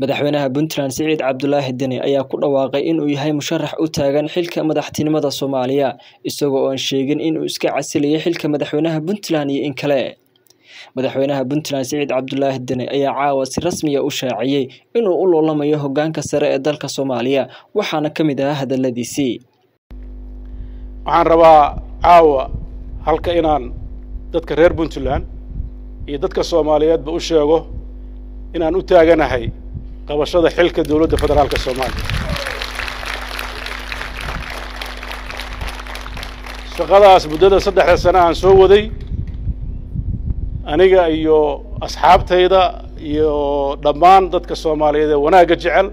madaxweynaha puntland siciid cabdulaahi deni ayaa ku dhawaaqay inuu yahay musharax u taagan xilka madaxtinimada soomaaliya isagoo oon sheegin inuu iska casilayay xilka madaxweynaha puntland iyo in kale. Madaxweynaha puntland siciid cabdulaahi deni ayaa caawa si rasmiya u shaaciyey inuu u loolamayo hogaanka sare ee dalka soomaaliya waxaana ka mid ahaa hadaladiisii waxaan rabaa caawa halka inaan dadka reer puntland iyo dadka soomaaliyeedba u sheego inaan u taaganahay qabashada xilka dowladda federaalka soomaaliya. Shaqadaas muddada saddexda sane aan soo waday aniga iyo asxaabtayda iyo dhammaan dadka soomaaliyeed ee wanaagga jecel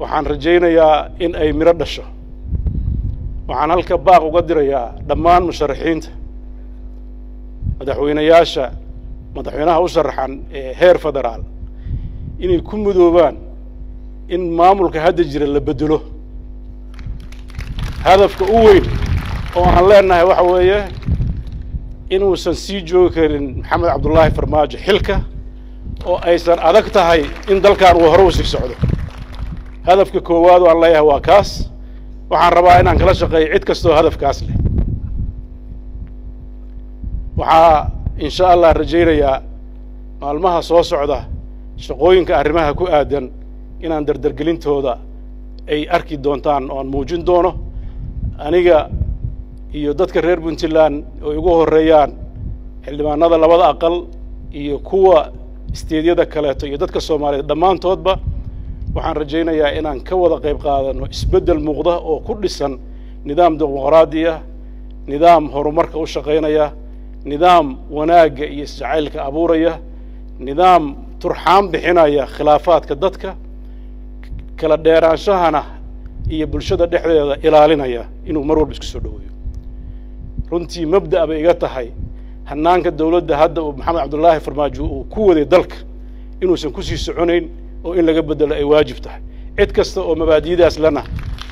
waxaan rajaynayaa in ay midho dhasho. Waxaan halka baaq uga dirayaa dhammaan musharaxiinta madaxweynayaasha madaxweynaha u sharaxan ee heer federaal inay ku mudoobaan in maamulka hadda jira la bedelo hadafka u weyn oo aan leenahay waxa weeye inuusan sii joogi karin maxamed cabdullaahi farmaajo xilka oo aysan adag tahay in dalkan uu hore u socdo. Hadafka koowaad oo aan leeyahay waa kaas. Waxaan rabaa inaan kala shaqeeyo cid kastoo hadafkaas leh. Waxaa insha allah rajaynayaa maalmaha soo socda shaqooyinka arrimaha ku aadan inaan dardargelintooda ay arki doontaan oo aan muujin doono. Aniga iyo dadka reer puntland oo igu horreeyaan xildhibaanada labada aqal iyo kuwa isteedyada kaleeto iyo dadka soomaaliyeed dhammaantoodba waxaan rajaynayaa inaan ka wada qayb qaadano isbeddel muuqda oo ku dhisan nidaam dimuqraadiya nidaam horumarka u shaqaynaya nidaam wanaagga iyo isjacaylka abuuraya nidaam turxaan bixinaya khilaafaadka dadka kala dheeraanshahana iyo bulshada dhexdeeda ilaalinaya inuu mar walba isku soo dhoweeyo runtii mabda' bay iga tahay. Hannaanka dowladda hadda uu maxamed cabdullaahi farmaajo uu ku waday dalka inuusan ku sii soconayn oo in laga beddelo ay waajib tahay. Cid kasta oo mabaadi'daas lena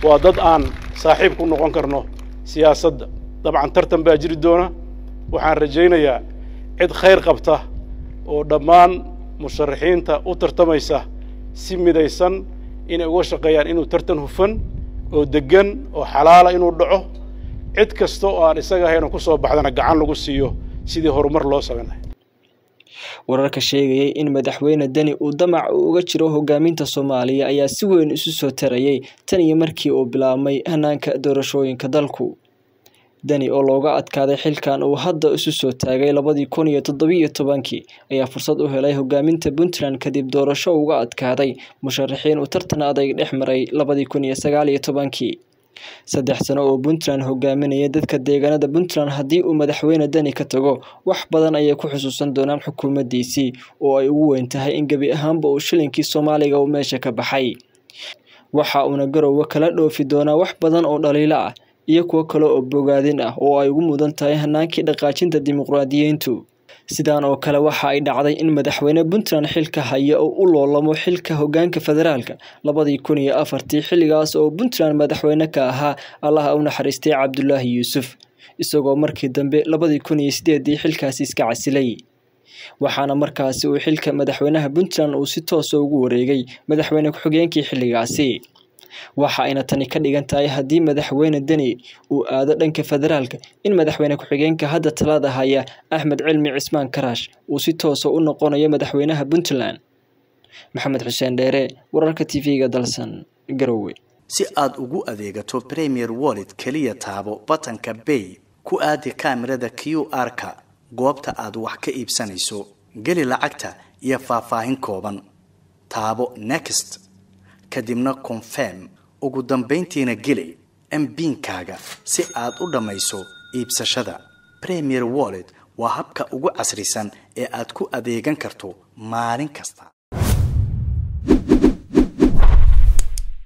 waa dad aan saaxiib ku noqon karno siyaasadda. Dabcan tartan baa jiri doona. Waxaan rajaynayaa cid khayr qabta oo dhammaan musharaxiinta u tartamaysa si midaysan inay uga shaqeeyaan inuu tartan hufan oo deggan oo xalaala inuu dhaco. Cid kasta oo aan isaga ahayn oo ku soo baxdana gacan lagu siiyo sidii horumar loo samaynayo wararka sheegayay in madaxweyne deni uu damac uga jiro hogaaminta soomaaliya ayaa si weyn isu soo tarayay tan iyo markii uu bilaabmay hanaanka doorashooyinka dalku deni oo looga adkaaday xilkan uu hadda isu soo taagay labadii kun iyo toddobiyo tobankii ayaa fursad u helay hogaaminta puntland kadib doorasho uga adkaaday musharaxiin uu tartan adayg dhex maray labadii kun iyo sagaal iyo tobankii. Saddex sano oo puntland hogaaminaya dadka deegaanada puntland haddii uu madaxweyne deni ka tago wax badan ayay ku xusuusan doonaan xukuumaddiisii oo ay ugu weyn tahay in gebi ahaanba uu shilinkii soomaaliga uu meesha ka baxay. Waxa uuna garowe kala dhoofi doonaa wax badan oo dhaliilo ah iyo kuwo kale oo bogaadin ah oo ay ugu mudan tahay hanaankii dhaqaajinta dimuqraadiyiintu sidaan oo kale waxa ay dhacday in madaxweyne puntland xilka haya oo u loolamo xilka hogaanka federaalka labadii kun iyo afartii xilligaas oo puntland madaxweyne ka ahaa allaha u naxariistay cabdulaahi yuusuf isagoo markii dambe labadii kun iyo sideedii xilkaasi iska casilay. Waxaana markaasi uu xilka madaxweynaha puntland uu si toosa ugu wareegay madaxweyne ku-xigeenkii xilligaasi waxa ayna tani ka dhigan tahay haddii madaxweyne deni uu aado dhanka federaalka in madaxweyne ku-xigeenka hadda talada haya axmed cilmi cismaan karaash uu si toosa u noqonayo madaxweynaha puntland. Maxamed xuseen dheere wararka t v-ga dalsan garowe. Si aad ugu adeegato premier wallet keliya taabo batanka bay ku aadi kaamirada q r-ka goobta aad wax ka iibsanayso geli lacagta iyo faahfaahin kooban. Taabo next kadibna confirm. Ugu dambayntiina geli mbiinkaaga si aad u dhammayso iibsashada. Premier wallet waa habka ugu casrisan ee aad ku adeegan karto maalin kasta